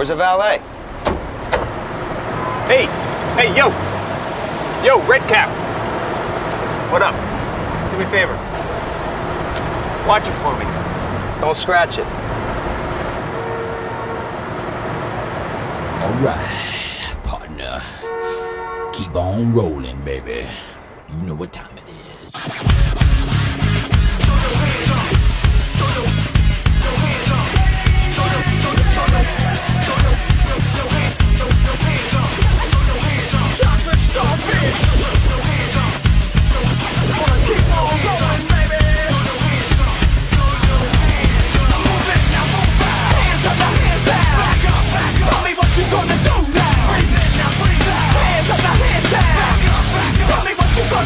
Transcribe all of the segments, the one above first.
Where's the valet? Hey, hey, yo. Yo, red cap. What up? Do me a favor. Watch it for me. Don't scratch it. All right, partner. Keep on rolling, baby. You know what time it is.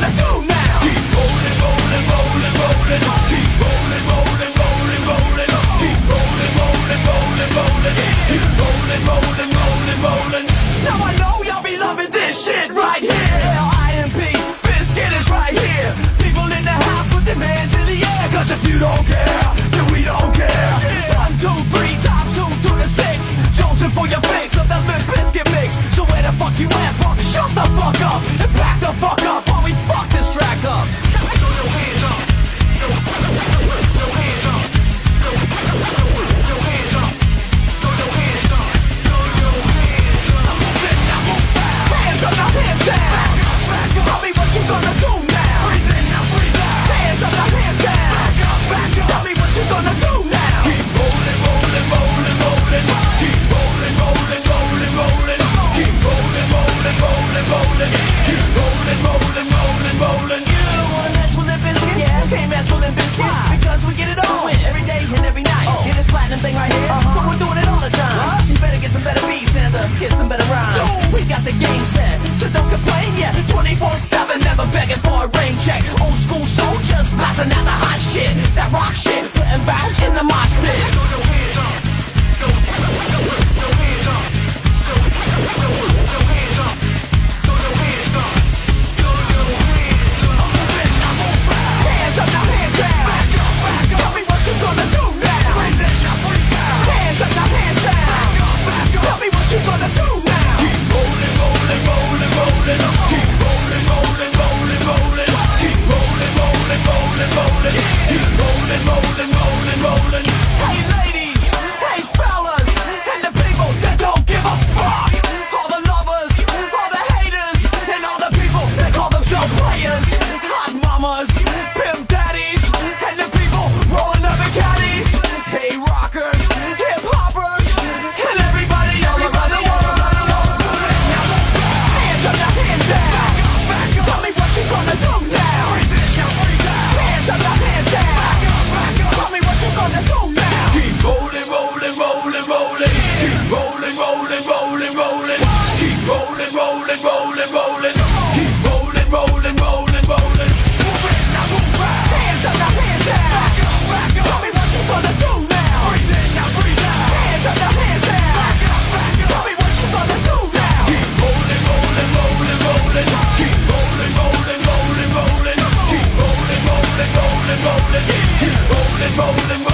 gonna do now? Keep rolling, rolling, rolling, rolling. rolling, rolling, keep rolling, rolling, rolling, rolling, keep rolling, rolling, rolling, rolling. Move it, now move out. Hands up, now hands down. Back up, back up. Tell me what you gonna do now. Breathe in, now breathe out. Hands up, now hands down. Back up, back up. Tell me what you gonna do now. Keep rolling, rolling, rolling, rolling, keep rolling, rolling, rolling, rolling, keep rolling, rolling, rolling, rolling, keep rolling, rolling, rolling.